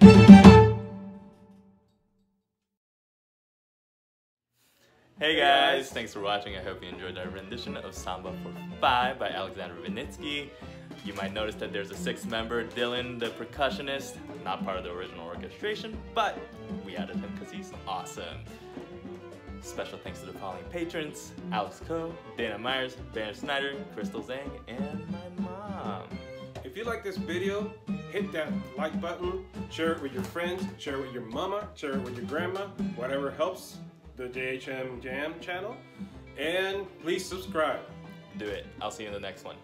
Hey guys, thanks for watching. I hope you enjoyed our rendition of Samba for Five by Alexander Vinitsky. You might notice that there's a sixth member, Dylan, the percussionist, not part of the original orchestration, but we added him because he's awesome. Special thanks to the following patrons, Alex Coe, Dana Myers, Baron Snyder, Crystal Zhang, and you like this video, hit that like button, share it with your friends, share it with your mama, share it with your grandma, whatever helps the JHM Jam channel, and please subscribe. Do it. I'll see you in the next one.